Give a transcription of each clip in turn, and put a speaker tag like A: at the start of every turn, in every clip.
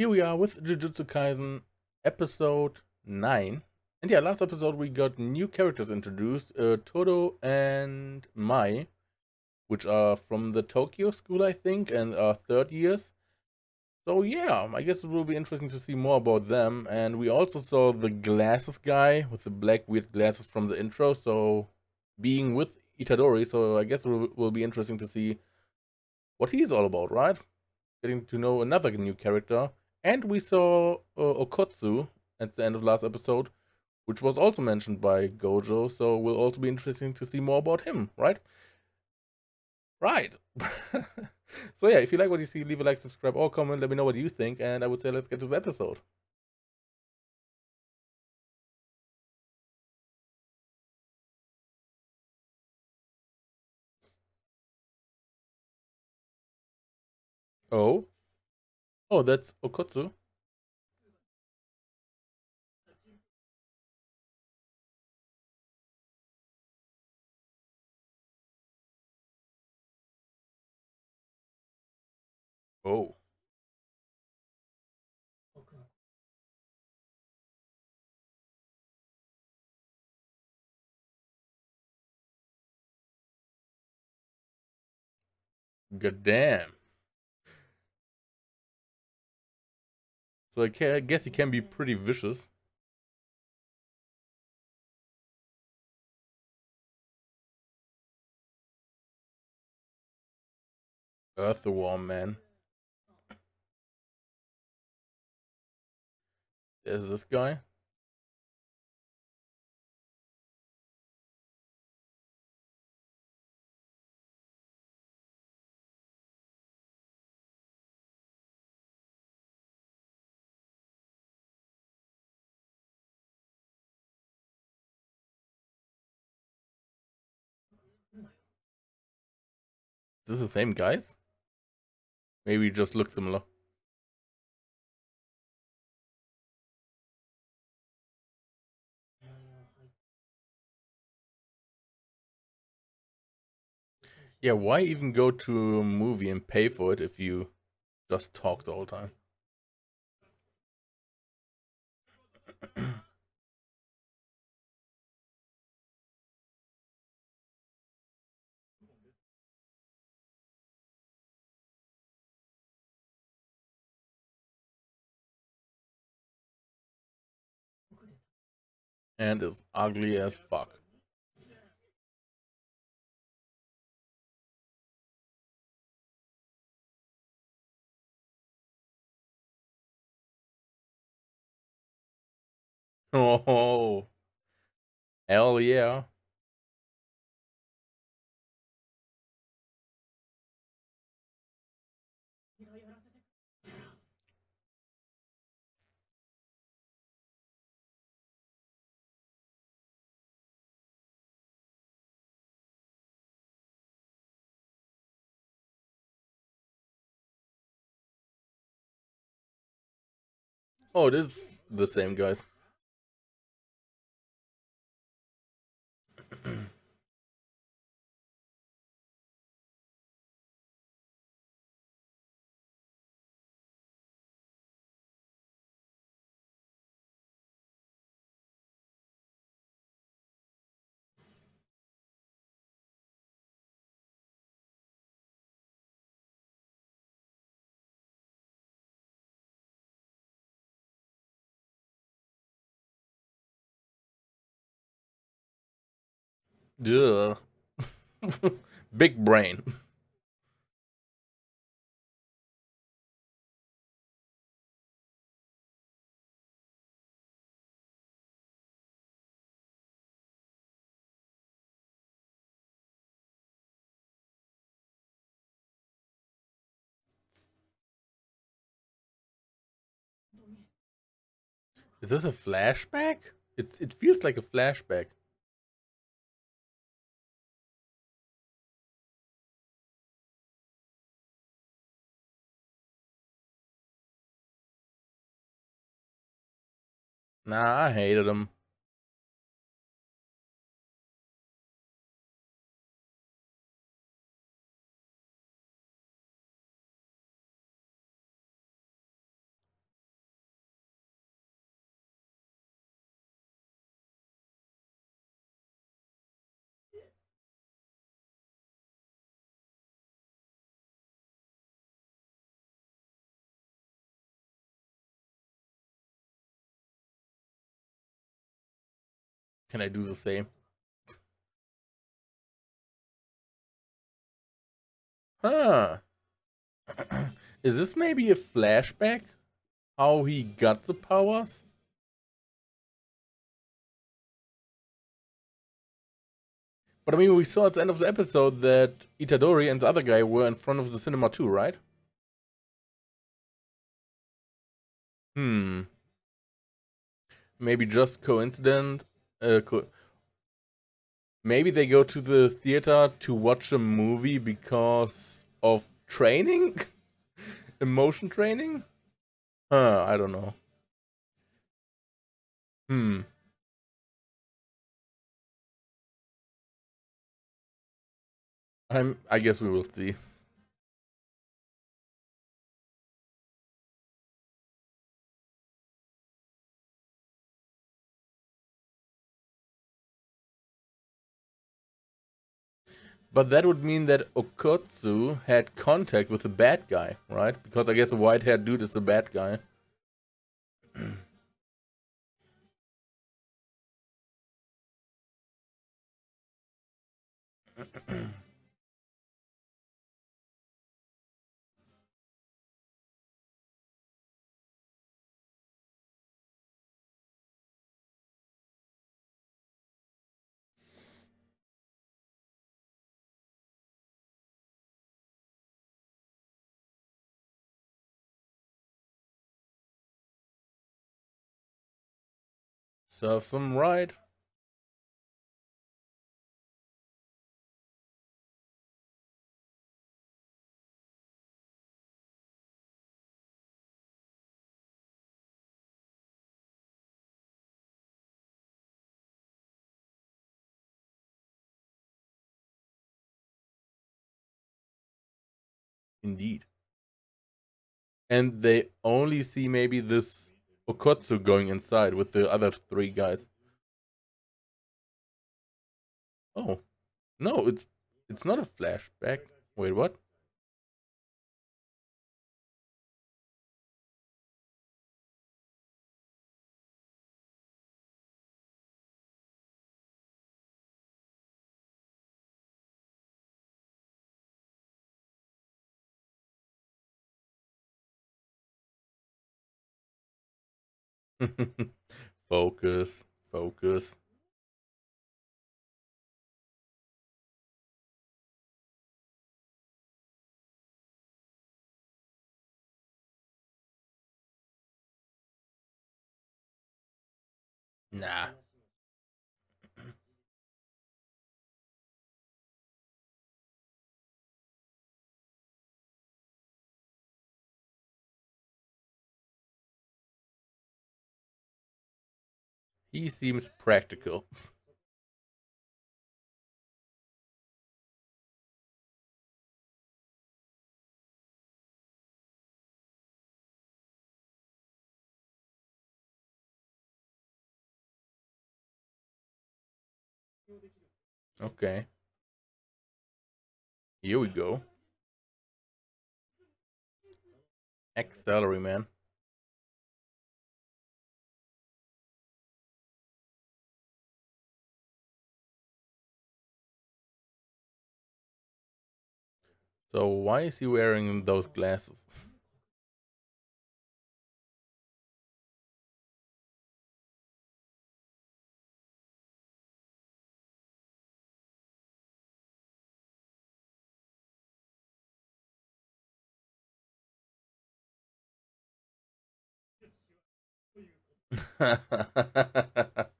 A: Here we are with Jujutsu Kaisen episode 9. And yeah, last episode we got new characters introduced, uh, and Mai, which are from the Tokyo school, I think, and are third years. So yeah, I guess it will be interesting to see more about them. And we also saw the glasses guy with the black weird glasses from the intro, so being with Itadori, so I guess it will, will be interesting to see what he's all about, right? Getting to know another new character. And we saw uh, Okkotsu at the end of last episode, which was also mentioned by Gojo, so will also be interesting to see more about him, right? Right. so yeah, if you like what you see, leave a like, subscribe, or comment. Let me know what you think, and I would say let's get to the episode. Oh. Oh, that's Okkotsu. Oh. God damn. So I, guess it can be pretty vicious. Earthworm, man. There's this guy. This the same guys? Maybe just look similar. Yeah, why even go to a movie and pay for it if you just talk the whole time? And is ugly as fuck. Oh, hell yeah. Oh, it is the same guys. Yeah. Big brain. Is this a flashback? It's it feels like a flashback. Nah, I hated him. Can I do the same? Huh. Is this maybe a flashback? How he got the powers? But I mean, we saw at the end of the episode that Itadori and the other guy were in front of the cinema too, right? Hmm. Maybe just coincident. Uh, co Maybe they go to the theater to watch a movie because of training? Emotion training? Huh, I don't know. Hmm. I'm I guess we will see. But that would mean that Okkotsu had contact with the bad guy, right? Because I guess the white-haired dude is the bad guy. Serve some right. Indeed. And they only see maybe this Okkotsu going inside with the other three guys. Oh. No, it's it's not a flashback. Wait, what? focus, focus. Nah. He seems practical. Okay. Here we go. X man. So why is he wearing those glasses?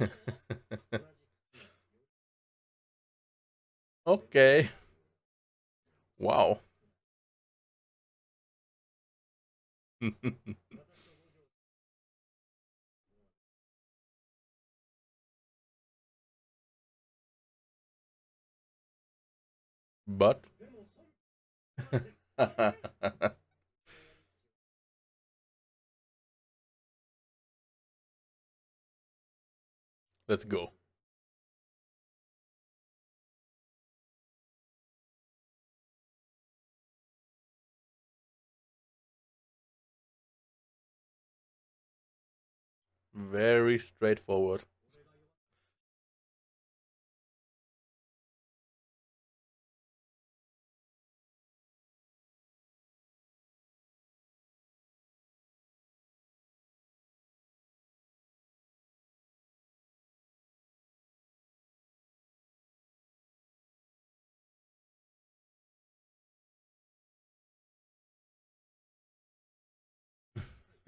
A: okay. Wow. but Let's go. Very straightforward.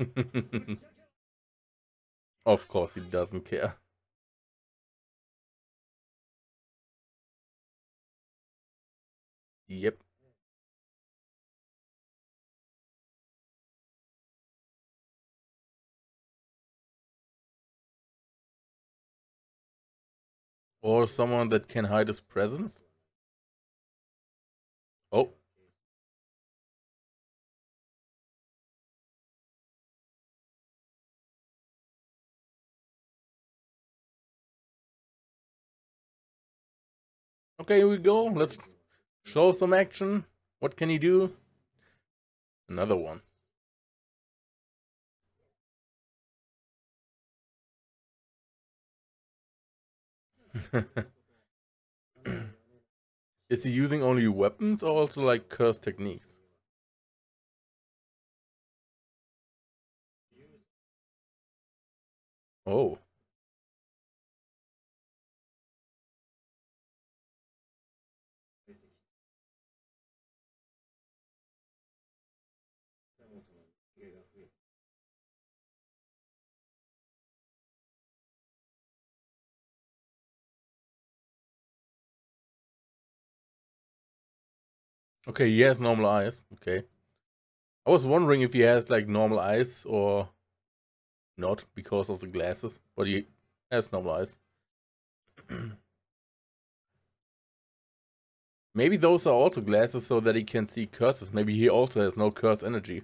A: of course he doesn't care. Yep. Or someone that can hide his presence? Oh. Okay, here we go. Let's show some action. What can he do? Another one. Is he using only weapons or also like curse techniques? Oh. Okay, he has normal eyes. Okay. I was wondering if he has like normal eyes or not because of the glasses, but he has normal eyes. Maybe those are also glasses so that he can see curses. Maybe he also has no curse energy.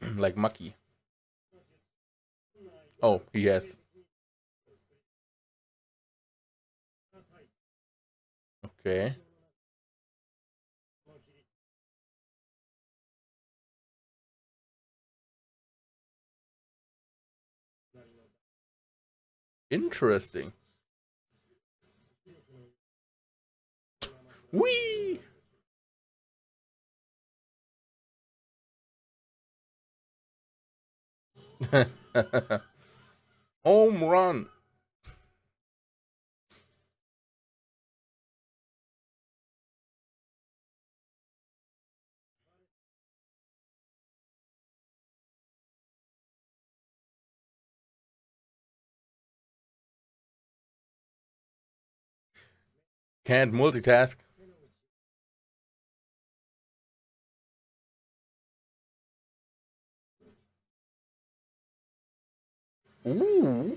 A: like Maki. Oh, he has. Okay. Interesting. Wee! Home run. Can't multitask. Ooh.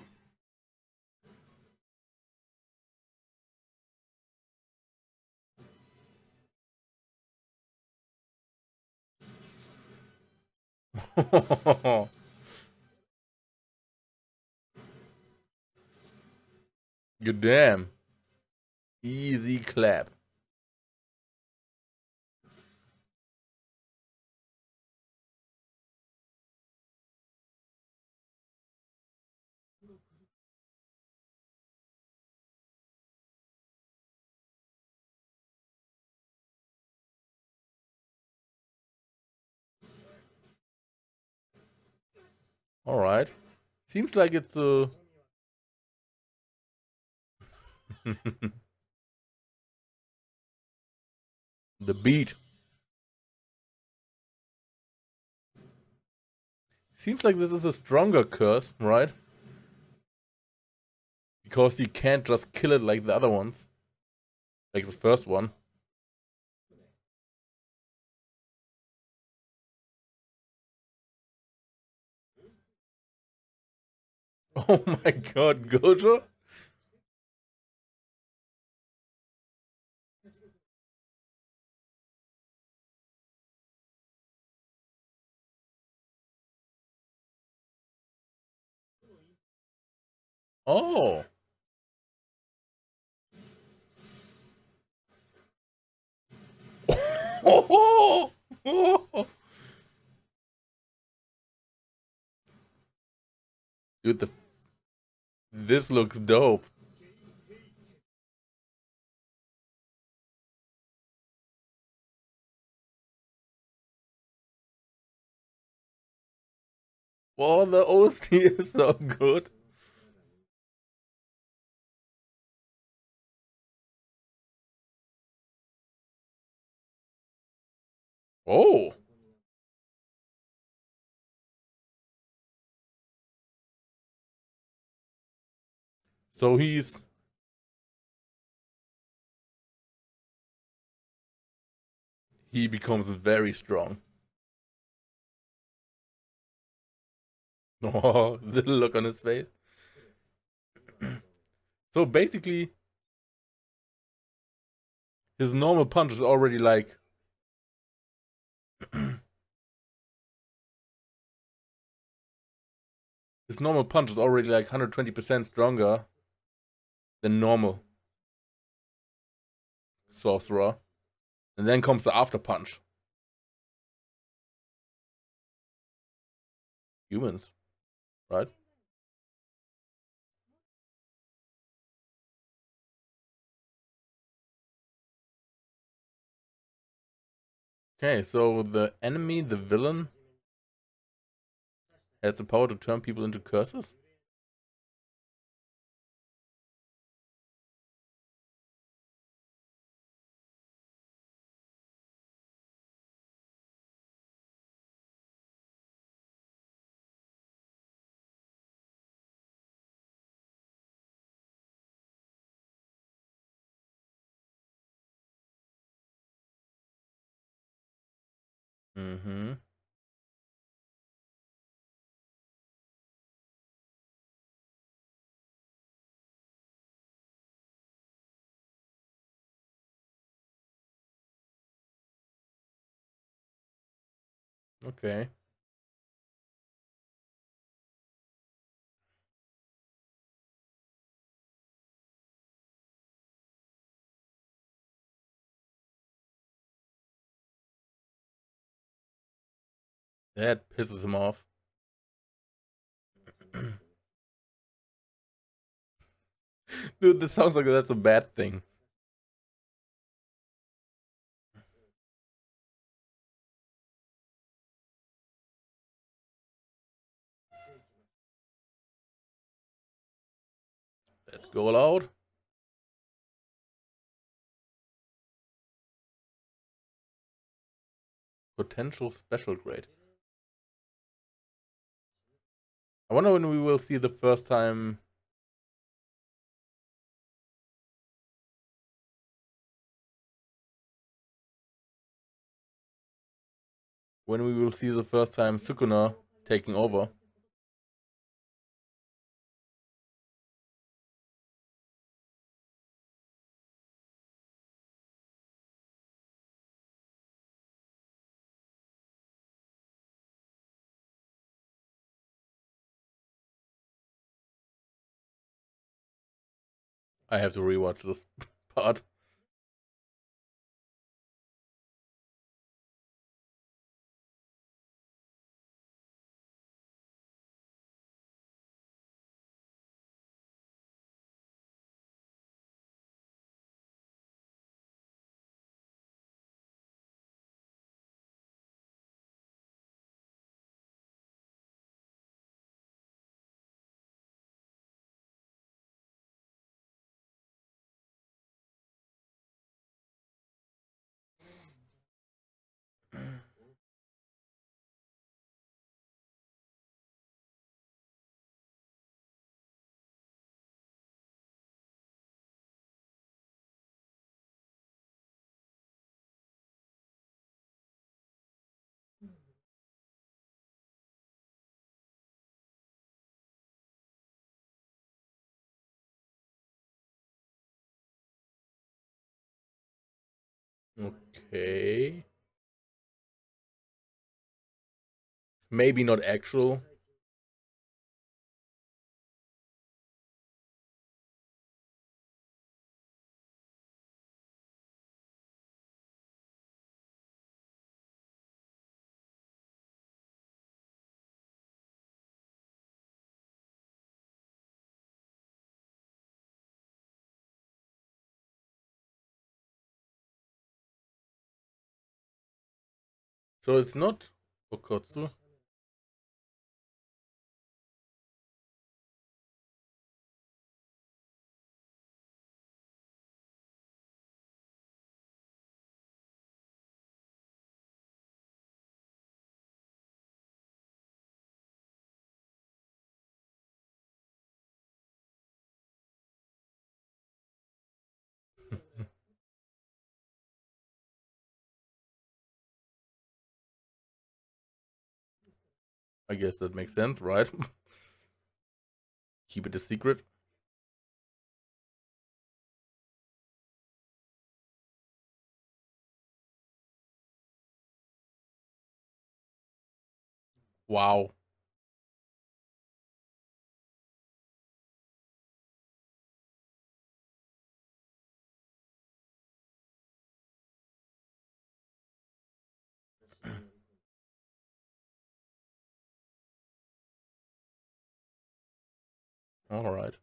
A: Good damn. Easy clap. All right. Seems like it's uh, a. the beat. Seems like this is a stronger curse, right? Because you can't just kill it like the other ones. Like the first one. Oh my god, Gojo? Oh. Oh. oh. Dude, the this looks dope. Oh, the OC is so good. Oh. So he's he becomes very strong. Oh, the look on his face. so basically, his normal punch is already like his normal punch is already like 120% stronger than normal sorcerer. And then comes the after punch. Humans right? Okay, so the enemy, the villain, has the power to turn people into curses? Mm-hmm. Okay. That pisses him off. Dude, this sounds like that's a bad thing. Let's go loud. Potential special grade. I wonder when we will see the first time when we will see the first time Sukuna taking over. I have to rewatch this part. Okay. Maybe not actual. So it's not Okkotsu. I guess that makes sense, right? Keep it a secret. Wow. All right.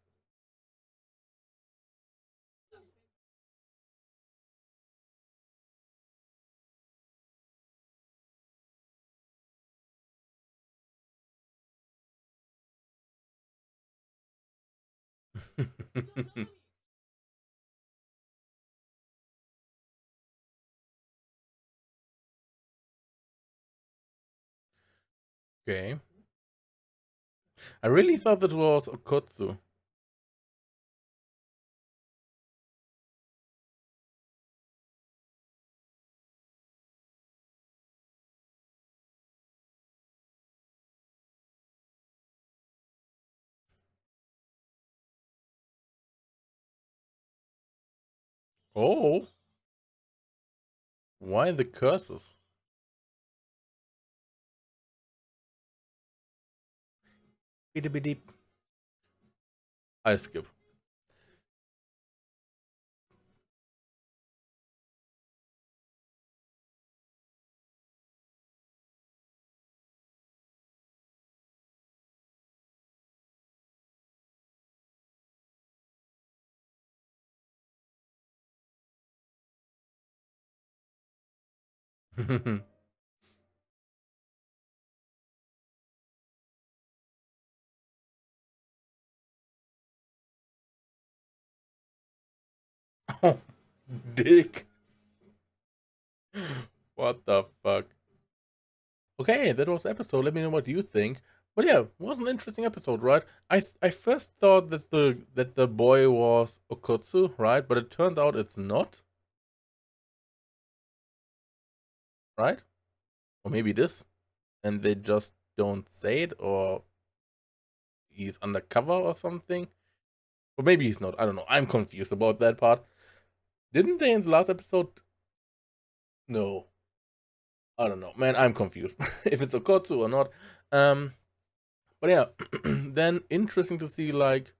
A: okay. I really thought that was Okkotsu. Oh. Why the curses? I skip. dick. What the fuck? Okay, that was episode. Let me know what you think. But yeah, it was an interesting episode, right? I I first thought that the that the boy was Okkotsu, right? But it turns out it's not. Right? Or maybe this. And they just don't say it or he's undercover or something. Or maybe he's not. I don't know. I'm confused about that part. Didn't they in the last episode? No. I don't know. Man, I'm confused. if it's Okkotsu or not. Um but yeah, then interesting to see like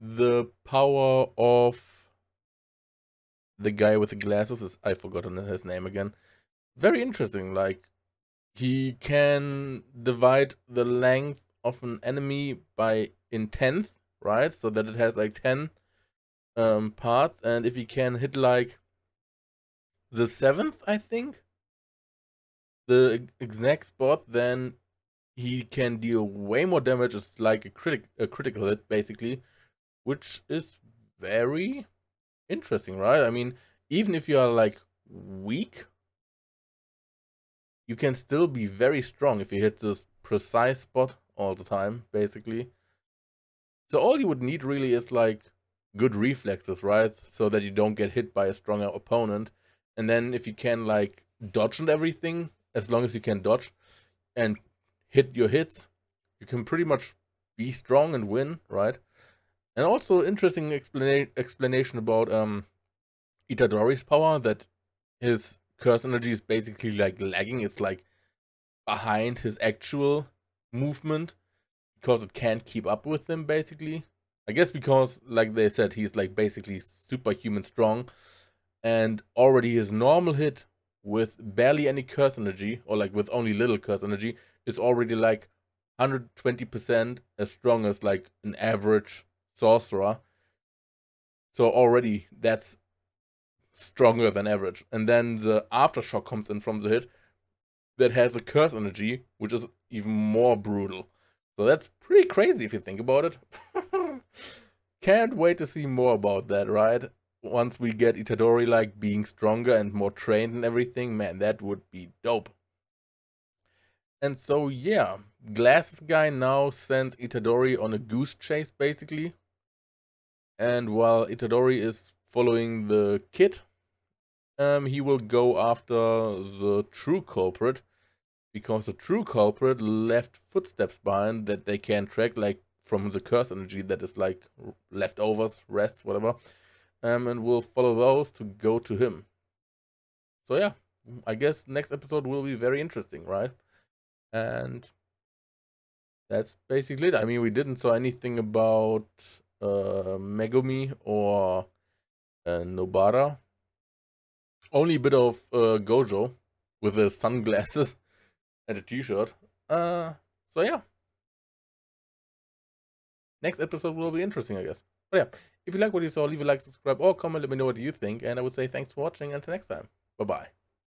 A: the power of the guy with the glasses is I forgotten his name again. Very interesting. Like he can divide the length of an enemy by in tenth, right? So that it has like ten um parts, and if he can hit like the seventh, I think, the exact spot, then he can deal way more damage. It's like a critic a critical hit basically, which is very interesting, right? I mean, even if you are like weak, you can still be very strong if you hit this precise spot all the time, basically. So all you would need really is like good reflexes, right? So that you don't get hit by a stronger opponent. And then if you can like dodge and everything, as long as you can dodge and hit your hits, you can pretty much be strong and win, right? And also interesting explana explanation about um Itadori's power that his curse energy is basically like lagging. It's like behind his actual movement because it can't keep up with him basically. I guess because like they said he's like basically superhuman strong and already his normal hit with barely any curse energy or like with only little curse energy is already like 120% as strong as like an average sorcerer. So already that's stronger than average. And then the aftershock comes in from the hit, that has a curse energy, which is even more brutal. So that's pretty crazy if you think about it. Can't wait to see more about that, right? Once we get Itadori like being stronger and more trained and everything, man, that would be dope. And so yeah, Glasses guy now sends Itadori on a goose chase basically. And while Itadori is following the kid, um, he will go after the true culprit because the true culprit left footsteps behind that they can track, like from the curse energy that is like leftovers, rests, whatever, um, and we'll follow those to go to him. So yeah, I guess next episode will be very interesting, right? And that's basically it. I mean, we didn't saw anything about uh, Megumi or uh, Nobara. Only a bit of uh, Gojo with the sunglasses and a t-shirt. Uh, so yeah. Next episode will be interesting, I guess. But yeah, if you like what you saw, leave a like, subscribe, or comment, let me know what you think. And I would say thanks for watching. Until next time. Bye-bye.